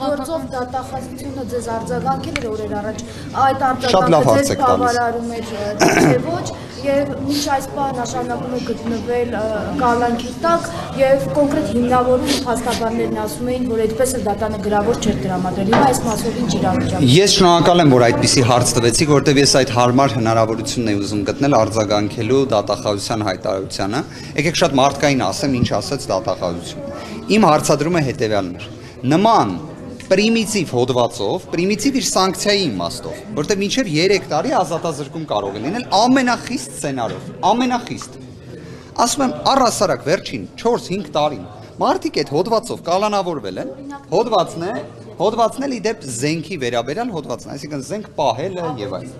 Գործով դատախազությունը ձեզ արձագանքել էր օրեր առաջ։ Այդ արձագանքը ձեզ բավարարում էր թե ոչ եւ մինչ այս պահ նշանակում է գտնվել կալանքի տակ եւ կոնկրետ հիմնավորում փաստաբաններն ասում էին, որ այդպես էլ դատանը գրավոր չէր տրամադրել։ Հիմա այս մասով ինչ իրավիճակ։ Ես շնորհակալ եմ, որ այդպիսի հարց տվեցիք, որտեվ ես այդ հարմար հնարավորությունն եմ ուզում գտնել արձագանքելու դատախազության հայտարարությանը։ Եկեք շատ մարդկային ասեմ, ինչ ասաց դատախազությունը։ Իմ հարցադրումը հետեւյալն էր. նման պրիմիտիվ հոդվածով, պրիմիտիվ իր սանկցիայի իմաստով, որտեղ մինչև 3 տարի ազատազրկում կարող է լինել ամենախիստ սցենարով, ամենախիստ։ Ասում եմ առհասարակ վերջին 4-5 տարին մարդիկ այդ հոդվածով կալանավորվել են, հոդվածն է, հոդվածն էլ իդեպ զենքի վերաբերյալ հոդվածն, այսինքն զենք պահելը եւ այլն։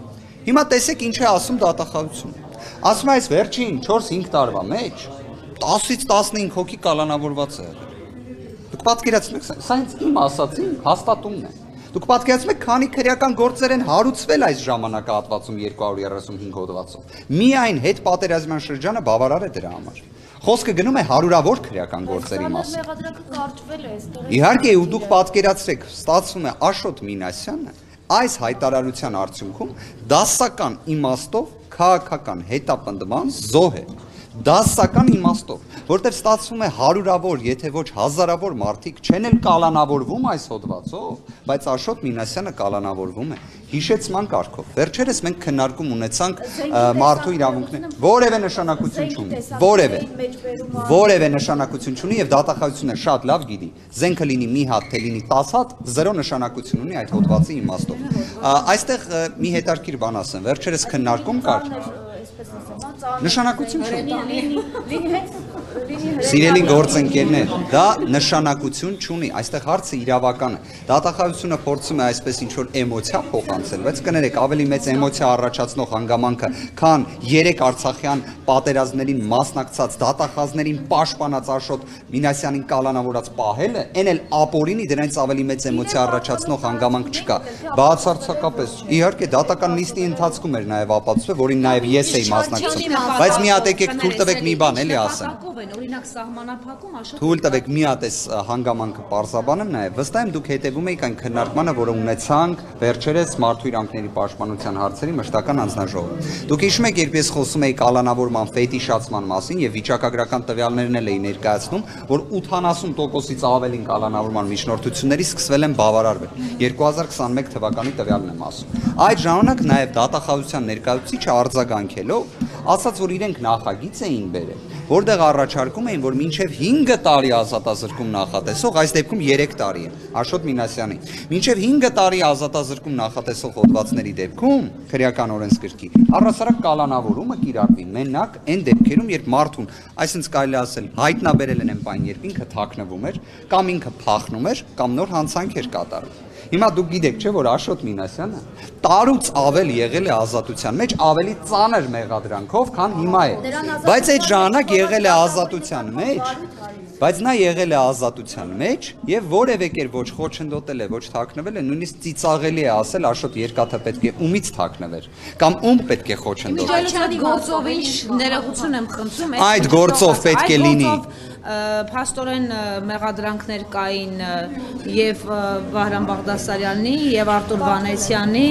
Հիմա տեսեք ինչ է ասում դատախազությունը։ Ասում է այս վերջին 4-5 տարվա մեջ 10-ից 15 հոգի կալանավորված է եղել։ Դուք պատկերացնում եք, սա- ինձ իմ ասացին հաստատումն է։ Դուք պատկերացնում եք, քանի քրեական գործեր են հարուցվել այս ժամանակահատվածում 235 հոդվածով։ Միայն հետ պատերազմյան շրջանը բավարար է դրա համար։ Խոսքը գնում է հարյուրավոր քրեական գործերի մասին։ Իհարկե, ու դուք պատկերացրեք, ստացվում է Աշոտ Մինասյանը այս հայտարարության արդյունքում դասական իմաստով քաղաքական հետապնդման զոհ է դասական իմաստով, որտեղ ստացվում է հարյուրավոր, եթե ոչ հազարավոր մարդիկ չեն էլ կալանավորվում այս հոդվածով, բայց Աշոտ Մինասյանը կալանավորվում է հիշեցման կարգով։ Վերջերս մենք քննարկում ունեցանք մարդու իրավունքներ, որևէ նշանակություն չունի, որևէ որևէ նշանակություն չունի եւ դատախազությունը շատ լավ գիտի։ Զենքը լինի մի հատ, թե լինի 10 հատ, զերո նշանակություն ունի այդ հոդվածի իմաստով։ Այստեղ մի հետարքիր բան ասեմ, վերջերս քննարկում կար Նշանակություն չունի։ լինի հենց լինի Սիրելի գործընկերներ, դա նշանակություն չունի, այստեղ հարցը իրավական է։ Դատախազությունը փորձում է այսպես ինչ որ էմոցիա փոխանցել, բայց կներեք, ավելի մեծ էմոցիա առաջացնող հանգամանքը, քան 3 Արցախյան պատերազմներին մասնակցած դատախազներին պաշտպանած Աշոտ Մինասյանին կալանավորած պահելը, այն էլ ապորինի դրանից ավելի մեծ էմոցիա առաջացնող հանգամանք չկա։ Բացարձակապես, իհարկե դատական նիստի ընթացքում էր նաև ապացուցվել, որին նաև ես էի մասնակցում։ Բայց մի հատ եկեք թույլ տվեք մի բան էլի ասեմ։ օրինակ սահմանափակում աշոտ Թույլ տվեք մի հատ էս հանգամանքը parzabanım նաև։ Վստահ եմ դուք հետևում եք այն քննարկմանը, որը ունեցանք վերջերս մարդու իրանքների պաշտպանության հարցերի մշտական անձնաժողով։ Դուք հիշում եք, երբ ես խոսում էի կալանավորման ֆետիշացման մասին եւ վիճակագրական տվյալներն էլ էի ներկայացնում, որ 80%-ից ավելին կալանավորման միջնորդությունների սկսվել են բավարարվել։ 2021 թվականի տվյալն եմ ասում։ Այդ ժամանակ նաև դատախազության ներկայացուցիչը արձագանքելով ասաց, որ իրենք նախագիծ էին բերել որտեղ առաջարկում էին, որ մինչև 5 տարի ազատազրկում նախատեսող, այս դեպքում 3 տարի է, Աշոտ Մինասյանի։ Մինչև 5 տարի ազատազրկում նախատեսող հոդվածների դեպքում քրեական օրենսգրքի առասարակ կալանավորումը կիրառվի մենակ այն դեպքերում, երբ մարդուն, այսինքն կարելի ասել, հայտնաբերել են այն բան, երբ ինքը թաքնվում էր, կամ ինքը փախնում էր, կամ նոր հանցանք էր կատարում։ Հիմա դուք գիտեք, չէ՞ որ Աշոտ Մինասյանը տարուց ավել եղել է ազատության մեջ, ավելի ծանր մեղադրանքով, քան հիմա է։ Բայց այդ ժամանակ եղել է ազատության մեջ, բայց նա եղել է ազատության մեջ եւ որևէ կեր ոչ խոչընդոտել է, ոչ թաքնվել է, նույնիսկ ծիծաղելի է ասել Աշոտ երկաթը պետք է ումից թաքնվեր կամ ում պետք է խոչընդոտել։ Միջալության գործով ինչ ներողություն եմ խնդրում Այդ գործով պետք է լինի։ Փաստորեն մեղադրանքներ կային եւ Վահրամ Բաղդասարյանի եւ Արտուր Վանեցյանի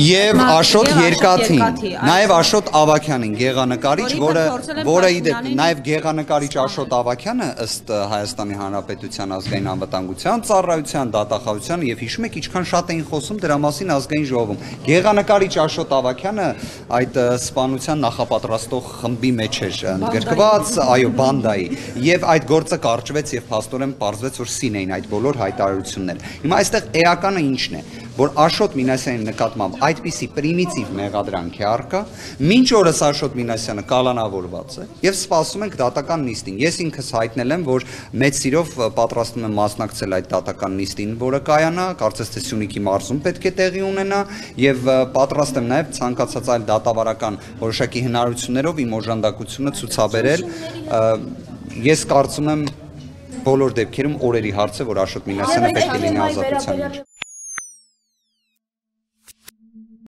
եւ Աշոտ Երկաթին, նաև Աշոտ Ավակյանին, գեղանկարիչ, որը որը իդեպ նաև գեղանկարիչ Աշոտ Ավակյանը ըստ Հայաստանի Հանրապետության ազգային անվտանգության ծառայության դատախազության եւ հիշում եք ինչքան շատ էին խոսում դրա մասին ազգային ժողովում։ Գեղանկարիչ Աշոտ Ավակյանը այդ սպանության նախապատրաստող խմբի մեջ էր ընդգրկված, այո, բանդայի եւ այդ գործը կարճվեց եւ փաստորեն պարզվեց որ սին էին այդ բոլոր հայտարարությունները։ Հիմա այստեղ էականը ինչն է, որ Աշոտ Մինասյանի նկատմամբ այդպիսի պրիմիտիվ մեղադրանք է արկա, մինչ օրս Աշոտ Մինասյանը կալանավորված է եւ սպասում ենք դատական նիստին։ Ես ինքս հայտնել եմ, որ մեծ սիրով պատրաստում եմ մասնակցել այդ դատական նիստին, որը կայանա, կարծես թե Սյունիքի մարզում պետք է տեղի ունենա եւ պատրաստ եմ նաեւ ցանկացած այլ դատավարական որոշակի հնարավորություններով իմ օժանդակությունը ցուցաբերել։ Ես կարծում եմ բոլոր դեպքերում օրերի հարց է, որ Աշոտ Մինասյանը պետք է լինի ազատության մեջ։